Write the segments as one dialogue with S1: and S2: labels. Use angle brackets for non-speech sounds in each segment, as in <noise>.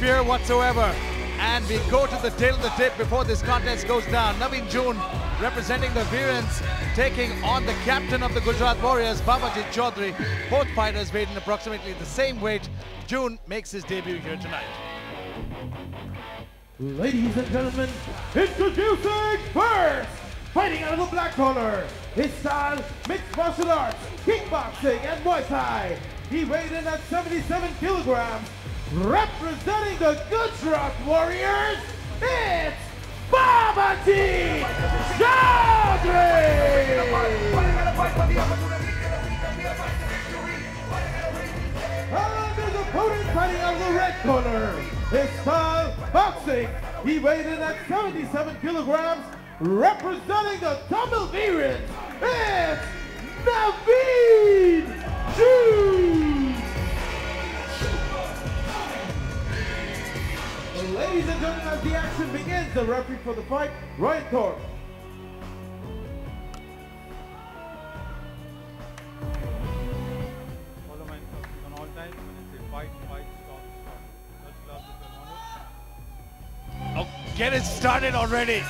S1: fear whatsoever. And we go to the tail of the tape before this contest goes down. Naveen Joon representing the Veerans, taking on the captain of the Gujarat Warriors, Bhabajeet Choudhury. Both fighters weighed in approximately the same weight. Joon makes his debut here tonight.
S2: Ladies and gentlemen, introducing first, fighting out of the black corner, his style, mixed martial arts, kickboxing, and Muay Thai. He weighed in at 77 kilograms, representing the Good Gujarat Warriors, it's Babaji And his opponent fighting out of the red corner, his style, boxing. He weighed in at 77 kilograms, representing the Tamil Veerans, it's Naveen Joon! Ladies and gentlemen, as the action begins, the referee for the fight, Ryan Thorpe.
S3: Follow my instructions on all times. When I say fight, fight, stop, stop. Touch gloves if you're honest.
S1: Oh, get it started already.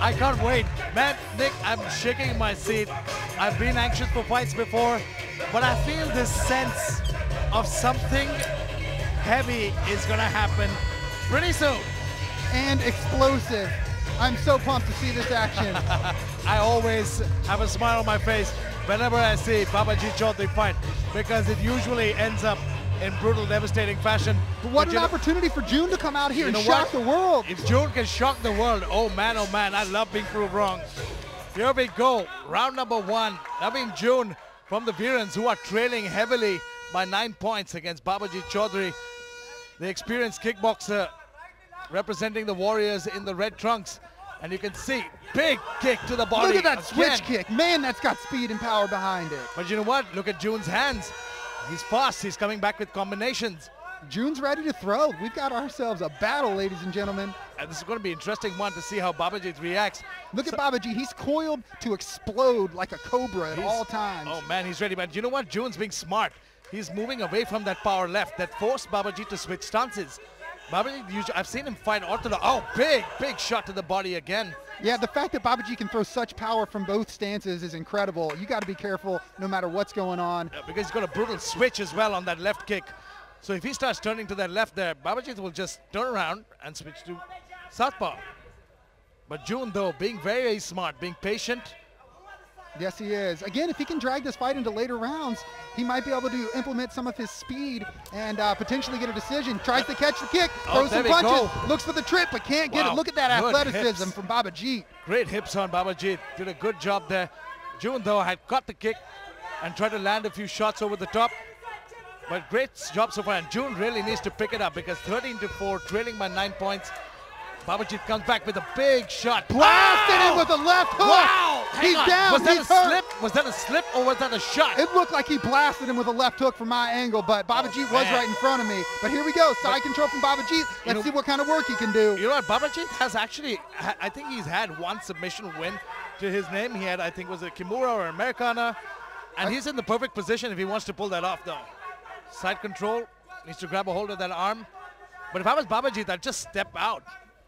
S1: I can't wait. Man, Nick, I'm shaking my seat. I've been anxious for fights before, but I feel this sense of something heavy is gonna happen pretty soon.
S4: and explosive. I'm so pumped to see this action. <laughs>
S1: I always have a smile on my face whenever I see Babaji Choudhury fight because it usually ends up in brutal, devastating fashion.
S4: But what
S1: But
S4: an opportunity for Joon to come out here and shock
S1: what?
S4: the world.
S1: If Joon can shock the world, oh man, oh man, I love being proved wrong. Here we go, round number one. Naveen Joon from the Veerans who are trailing heavily by nine points against Babaji Choudhury, the experienced kickboxer representing the Warriors in the red trunks. And you can see, big kick to the body.
S4: Look at that switch kick. Man, that's got speed and power behind it.
S1: But you know what? Look at Joon's hands. He's fast. He's coming back with combinations.
S4: Joon's ready to throw. We've got ourselves a battle, ladies and gentlemen.
S1: And this is going to be an interesting one to see how Babaji reacts.
S4: Look
S1: So-
S4: at Babaji. He's coiled to explode like a cobra at all times.
S1: Oh man, he's ready. But you know what? Joon's being smart. He's moving away from that power left that forced Babaji to switch stances. Babaji, usually, I've seen him fight orthodox. Oh, big, big shot to the body again.
S4: Yeah, the fact that Babaji can throw such power from both stances is incredible. You got to be careful no matter what's going on.
S1: Uh, because he's got a brutal switch as well on that left kick. So if he starts turning to that left there, Babaji will just turn around and switch to southpaw. But Joon, though, being very, very smart, being patient,
S4: Yes, he is. Again, if he can drag this fight into later rounds, he might be able to implement some of his speed and uh, potentially get a decision. Tries to catch the kick,
S1: Oh,
S4: throws
S1: there
S4: some punches,
S1: go.
S4: looks for the trip, but can't get it. Look at that
S1: good
S4: athleticism
S1: hips.
S4: from Bhabajeet.
S1: Great hips on Babaji. Did a good job there. Joon, though, had caught the kick and tried to land a few shots over the top. But great job so far. And Joon really needs to pick it up because 13 to 4, trailing by 9 points. Babaji comes back with a big shot.
S4: Blasted
S1: Wow!
S4: him with a left hook.
S1: Wow! Hang
S4: He's
S1: on.
S4: down.
S1: Was that a
S4: hurt.
S1: slip? Was that a slip or was that a shot?
S4: It looked like he blasted him with a left hook from my angle, but Baba
S1: Oh,
S4: Jeet was right in front of me. But here we go, side control from Bhabajeet. Let's
S1: know-
S4: see what kind of work he can do.
S1: You know what? Babaji has actually, I think he's had one submission win to his name. He had, I think, was it Kimura or Americana? And he's in the perfect position if he wants to pull that off, though. Side control, needs to grab a hold of that arm. But if I was Babaji, I'd just step out.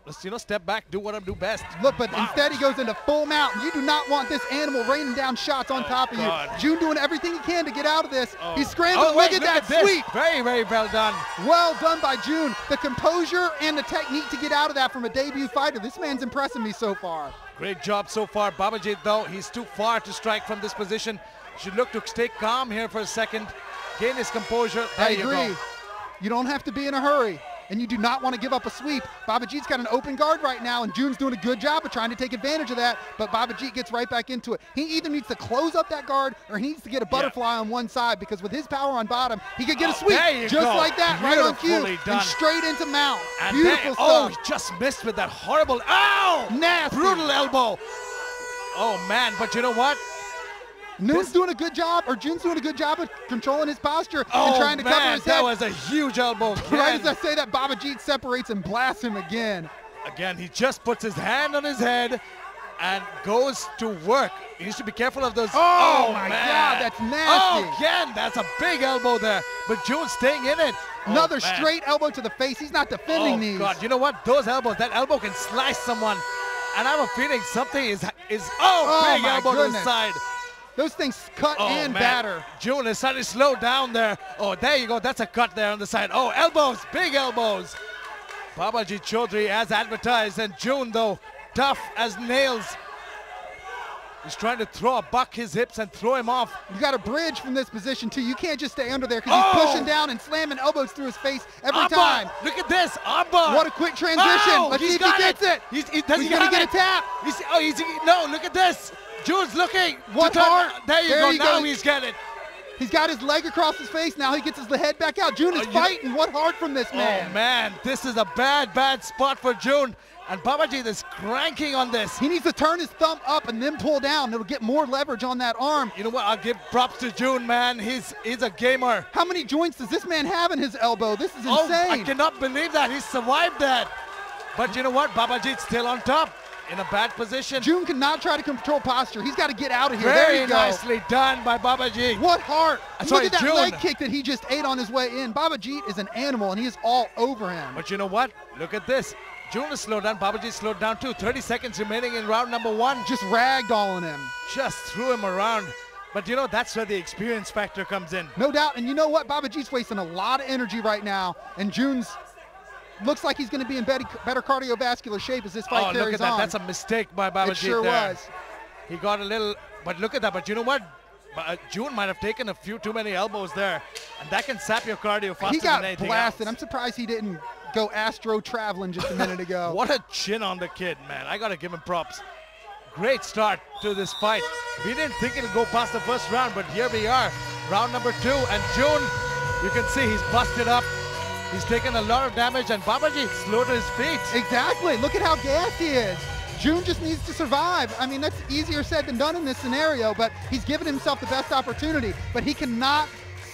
S1: Just, you know, step back, do what I do best.
S4: Look, but
S1: Wow.
S4: instead he goes into full mount. You do not want this animal raining down shots on oh, top of
S1: Oh, God.
S4: you. Joon doing everything he can to get out of this.
S1: Oh.
S4: He's scrambling.
S1: Oh, wait,
S4: look at that sweep.
S1: Very, very well done.
S4: Well done by Joon. The composure and the technique to get out of that from a debut fighter. This man's impressing me so far.
S1: Great job so far. Babaji, though, he's too far to strike from this position. Should look to stay calm here for a second, gain his composure. There
S4: I
S1: you
S4: agree.
S1: go.
S4: You don't have to be in a hurry. And you do not want to give up a sweep. Baba Bhabajeet's got an open guard right now, and Joon's doing a good job of trying to take advantage of that. But Baba Bhabajeet gets right back into it. He either needs to close up that guard or he needs to get a butterfly on one side because with his power on bottom, he could get
S1: Oh,
S4: a sweep just
S1: go.
S4: like that, right on cue,
S1: done.
S4: and straight into mount.
S1: And
S4: Beautiful
S1: oh, he just missed with that horrible, ow!
S4: Nasty.
S1: Brutal elbow. Oh, man, but you know what?
S4: Noon's doing a good job, or Joon's doing a good job of controlling his posture
S1: Oh,
S4: and trying to
S1: man,
S4: cover his head.
S1: that was a huge elbow.
S4: right as I say that, Baba Bhabajeet separates and blasts him again.
S1: Again, he just puts his hand on his head and goes to work. He needs to be careful of those.
S4: Oh, oh, my
S1: man.
S4: God, that's nasty.
S1: Oh, again, that's a big elbow there. But Joon's staying in it. Oh,
S4: Another
S1: man.
S4: straight elbow to the face. He's not defending these.
S1: oh,
S4: these.
S1: God, you know what? Those elbows, that elbow can slice someone. And I have a feeling something is is oh,
S4: Oh,
S1: big
S4: my
S1: elbow to the
S4: goodness.
S1: side.
S4: Those things cut
S1: Oh,
S4: and
S1: man.
S4: batter.
S1: Joon is suddenly slowed down there. Oh, there you go. That's a cut there on the side. Oh, elbows, big elbows. Babaji Choudhury as advertised, and Joon though tough as nails. He's trying to throw a buck his hips and throw him off.
S4: You got to bridge from this position too. You can't just stay under there because
S1: Oh!
S4: he's pushing oh! down and slamming elbows through his face every
S1: Armbar.
S4: time.
S1: Look at this, armbar.
S4: What a quick transition.
S1: Oh,
S4: Let's
S1: he's
S4: see if he gets it.
S1: He's, he, does
S4: He's
S1: he
S4: gonna get
S1: it?
S4: a tap.
S1: He's, oh, he's no. Look at this. Joon's looking.
S4: One
S1: turn-
S4: heart.
S1: There you
S4: There
S1: go.
S4: you
S1: now
S4: go.
S1: he's got it.
S4: He's got his leg across his face. Now he gets his head back out. Joon is
S1: Oh,
S4: fighting. What hard from this oh, man?
S1: Oh man, this is a bad, bad spot for Joon. And Babaji is cranking on this.
S4: He needs to turn his thumb up and then pull down. It'll get more leverage on that arm.
S1: You know what? I'll give props to Joon, man. He's he's a gamer.
S4: How many joints does this man have in his elbow? This is
S1: Oh, I cannot believe that he survived that. But you know what? Babaji's still on top in a bad position.
S4: Joon cannot try to control posture. He's got to get out of here.
S1: Very
S4: there you go.
S1: nicely done by Baba Babaji.
S4: What heart!
S1: Uh,
S4: Look at that
S1: Joon.
S4: leg kick that he just ate on his way in. Bhabajeet is an animal, and he is all over him.
S1: But you know what? Look at this. Joon slowed down. Babaji slowed down too. 30 seconds remaining in round number one.
S4: Just ragdolling him.
S1: Just threw him around. But you know, that's where the experience factor comes in.
S4: No doubt. And you know what? Babaji's wasting a lot of energy right now, and Joon's looks like he's going to be in better, better cardiovascular shape as this fight
S1: oh,
S4: carries
S1: look at that.
S4: on.
S1: That's a mistake by Babaji
S4: it sure
S1: there.
S4: was.
S1: He got a little, but look at that. But you know what? Uh, Joon might have taken a few too many elbows there, and that can sap your cardio faster
S4: He got blasted.
S1: else.
S4: I'm surprised he didn't go astro traveling just a minute ago. <laughs>
S1: What a chin on the kid, man. I got to give him props. Great start to this fight. We didn't think it'd go past the first round, but here we are. Round number two. And Joon, you can see he's busted up. He's taken a lot of damage, and Babaji slow to his feet.
S4: Exactly. Look at how gassed he is. Joon just needs to survive. I mean, that's easier said than done in this scenario, but he's given himself the best opportunity. But he cannot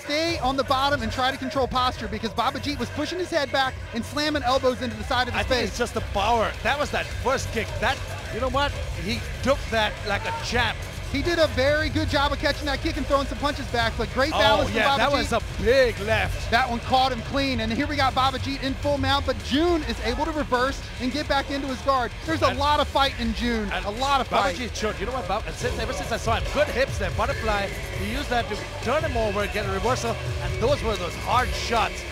S4: stay on the bottom and try to control posture because Bhabajeet was pushing his head back and slamming elbows into the side of
S1: I
S4: his
S1: think
S4: face.
S1: it's just the power. That was that first kick. That, you know what? He took that like a champ.
S4: He did a very good job of catching that kick and throwing some punches back, but great oh, balance
S1: oh, yeah,
S4: from
S1: that
S4: Bhabajeet.
S1: was a big left.
S4: That one caught him clean, and here we got Baba Bhabajeet in full mount, but Joon is able to reverse and get back into his guard. There's a
S1: And-
S4: lot of fight in
S1: Joon,
S4: a lot of fight.
S1: Babaji showed, you know what, Bab- and since, ever since I saw him, good hips there, butterfly. He used that to turn him over, get a reversal, and those were those hard shots.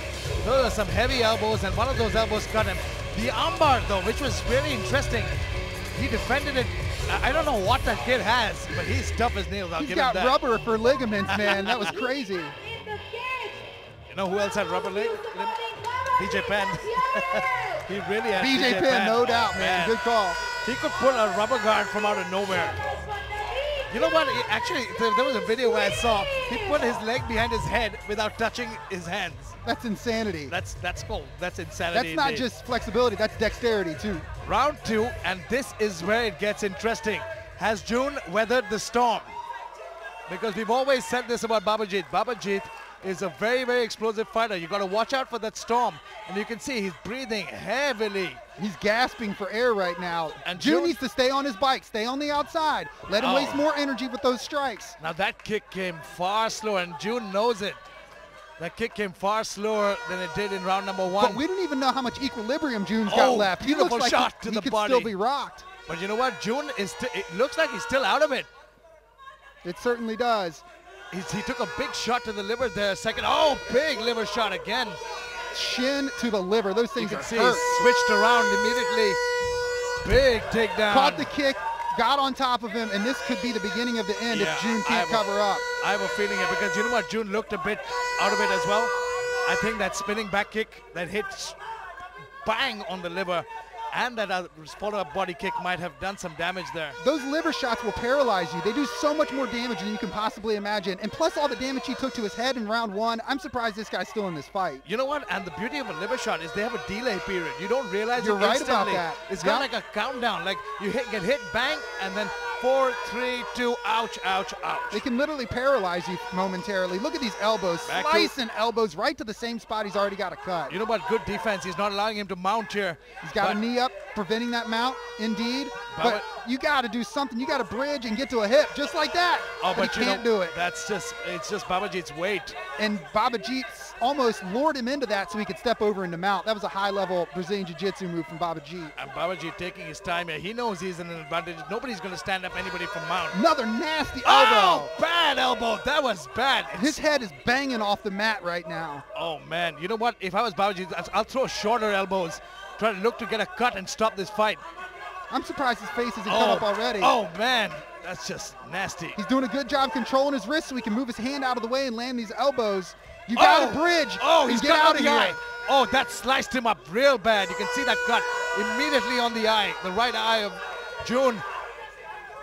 S1: Those are some heavy elbows, and one of those elbows cut him. The armbar, though, which was really interesting, he defended it. I I don't know what that kid has, but he's tough as nails. I'll
S4: He's
S1: give
S4: got
S1: him that.
S4: rubber for ligaments, man. That was crazy. <laughs>
S1: You know who else had rubber leg? limb? BJ Penn. <laughs> he really had
S4: BJ Penn, no doubt, man. Good call.
S1: He could pull a rubber guard from out of nowhere. You know what? He- Actually, there, there was a video where I saw he put his leg behind his head without touching his hands.
S4: That's insanity.
S1: That's that's cool. That's insanity.
S4: That's not
S1: indeed.
S4: just flexibility, that's dexterity too.
S1: Round two, and this is where it gets interesting. Has Joon weathered the storm? Because we've always said this about Bhabajeet. Bhabajeet is a very, very explosive fighter. You've got to watch out for that storm, and you can see he's breathing heavily.
S4: He's gasping for air right now.
S1: And
S4: Joon
S1: Joon-
S4: needs to stay on his bike, stay on the outside. Let him
S1: Oh.
S4: waste more energy with those strikes.
S1: Now that kick came far slower, and Joon knows it. That kick came far slower than it did in round number one.
S4: But we don't even know how much equilibrium Joon's
S1: Oh,
S4: got left. He looks like
S1: shot
S4: he,
S1: to
S4: he
S1: the
S4: could
S1: body.
S4: still be rocked.
S1: But you know what? Joon is. It looks like he's still out of it.
S4: It certainly does.
S1: He's, he took a big shot to the liver there. Second. Oh, big liver shot again.
S4: Shin to the liver. Those
S1: You
S4: things
S1: can
S4: are
S1: see
S4: hurt.
S1: he switched around immediately. Big takedown.
S4: Caught the kick, got on top of him, and this could be the beginning of the end
S1: Yeah,
S4: if
S1: Joon
S4: can't
S1: have a-
S4: cover up.
S1: I have a feeling it because you know what? Joon looked a bit out of it as well. I think that spinning back kick that hits bang on the liver and that uh, follow-up body kick might have done some damage there.
S4: Those liver shots will paralyze you. They do so much more damage than you can possibly imagine. And plus all the damage he took to his head in round one, I'm surprised this guy's still in this fight.
S1: You know what? And the beauty of a liver shot is they have a delay period. You don't realize
S4: You're right about that.
S1: It's got
S4: Yep.
S1: like a countdown. Like you hit, get hit, bang, and then Four, three, two. Ouch, ouch, ouch.
S4: They can literally paralyze you momentarily. Look at these elbows,
S1: Back to-
S4: slicing elbows right to the same spot he's already got a cut.
S1: You know what? Good defense. He's not allowing him to mount here.
S4: He's got
S1: But-
S4: a knee up, preventing that mount, indeed.
S1: But
S4: But you got to do something. You got to bridge and get to a hip, just like that.
S1: Oh, but,
S4: but he can't
S1: know,
S4: do it.
S1: That's just it's just Bhabajeet's weight.
S4: And Bhabajeet almost lured him into that so he could step over into mount. That was a high-level Brazilian Jiu-Jitsu move from Baba G.
S1: And Baba G taking his time here. He knows he's in an advantage. Nobody's going to stand up anybody from mount.
S4: Another nasty
S1: Oh,
S4: elbow.
S1: bad elbow. That was bad.
S4: His head is banging off the mat right now.
S1: Oh man, you know what? If I was Babaji, I'll- I'll throw shorter elbows, try to look to get a cut and stop this fight.
S4: I'm surprised his face isn't cut
S1: oh,
S4: up already.
S1: Oh man, that's just nasty.
S4: He's doing a good job controlling his wrist so he can move his hand out of the way and land these elbows. You got to
S1: oh,
S4: bridge.
S1: Oh, he's got
S4: out of
S1: the
S4: here.
S1: eye. Oh, that sliced him up real bad. You can see that cut immediately on the eye, the right eye of Joon.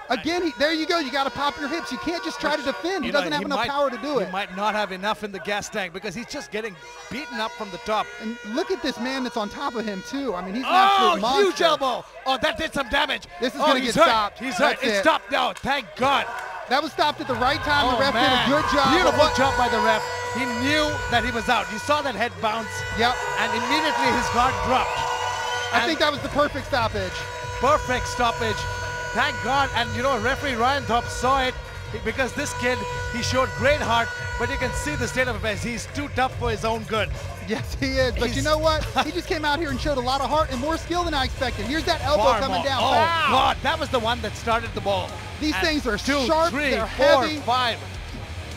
S4: Again, he, there you go. You got to pop your hips. You can't just try to defend. He
S1: You know,
S4: doesn't have
S1: he
S4: enough
S1: might-
S4: power to do it.
S1: He might not have enough in the gas tank because he's just getting beaten up from the top.
S4: And look at this man that's on top of him too. I mean, he's an
S1: Oh,
S4: absolute monster.
S1: huge elbow! Oh, that did some damage.
S4: This is
S1: oh,
S4: gonna get
S1: hurt.
S4: stopped.
S1: He's hurt.
S4: That's
S1: It's
S4: it.
S1: stopped now. Thank God.
S4: That was stopped at the right time.
S1: Oh,
S4: the ref
S1: man.
S4: did a good job.
S1: Beautiful
S4: what-
S1: job by the ref. He knew that he was out. You saw that head bounce,
S4: Yep.
S1: and immediately his guard dropped.
S4: I think that was the perfect stoppage.
S1: perfect stoppage. Thank God. And you know, referee Ryan Thorpe saw it because this kid, he showed great heart, but you can see the state of affairs. He's too tough for his own good.
S4: Yes, he is. But you know what? <laughs> he just came out here and showed a lot of heart and more skill than I expected. Here's that elbow coming
S1: more.
S4: down.
S1: Oh
S4: Wow.
S1: God, that was the one that started the ball.
S4: These
S1: And
S4: things are
S1: two,
S4: sharp,
S1: three,
S4: they're
S1: four,
S4: heavy.
S1: five.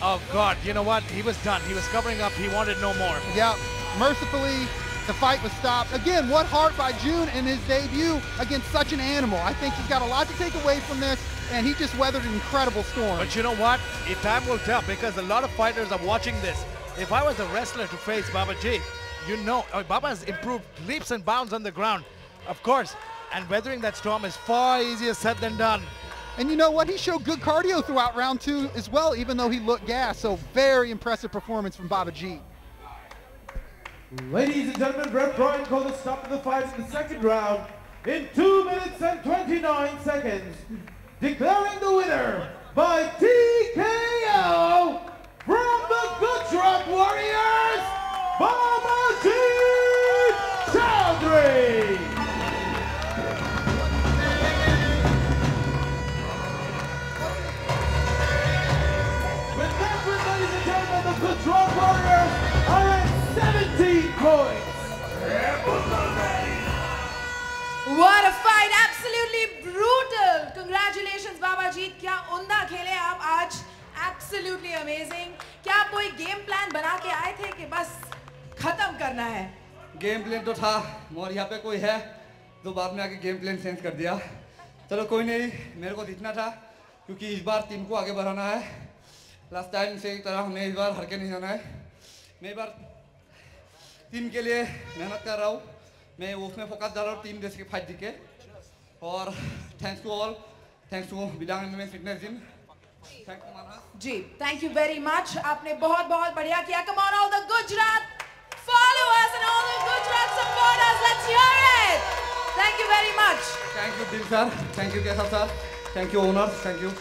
S1: Oh God, you know what? He was done. He was covering up. He wanted no more.
S4: Yep. Mercifully, the fight was stopped. Again, what heart by Joon in his debut against such an animal. I think he's got a lot to take away from this, and he just weathered an incredible storm.
S1: But you know what? It time will tell because a lot of fighters are watching this. If I was a wrestler to face Baba G, you know, uh, Baba has improved leaps and bounds on the ground, of course. And weathering that storm is far easier said than done.
S4: And you know what? He showed good cardio throughout round two as well, even though he looked gassed. So very impressive performance from Baba G.
S2: Ladies and gentlemen, Ref Ryan called a stop to the fight in the second round in 2 minutes and 29 seconds, declaring the winner
S5: What a fight! Absolutely brutal. Congratulations, Babajit. क्या उमदा खेले आप आज? Absolutely amazing. क्या आप कोई game plan बना के आए थे कि बस खत्म करना है?
S6: गेम प्लान तो था मगर यहाँ पे कोई है तो बाद में आके गेम प्लान चेंज कर दिया चलो कोई नहीं मेरे को जीतना था क्योंकि इस बार टीम को आगे बढ़ाना है लास्ट टाइम से की तरह हमें इस बार हर के नहीं जाना है मैं इस बार टीम के लिए मेहनत कर रहा हूँ मैं उसमें फोकस डाला और टीम जैसे के फाइट जीके और thanks to all thanks to belong में fitness gym
S5: ji thank you very much आपने बहुत बहुत बढ़िया किया come on all the Gujarat followers and all the Gujarat supporters let's hear it thank you very much
S6: thank you Dil sir thank you Keshav sir thank you owners thank you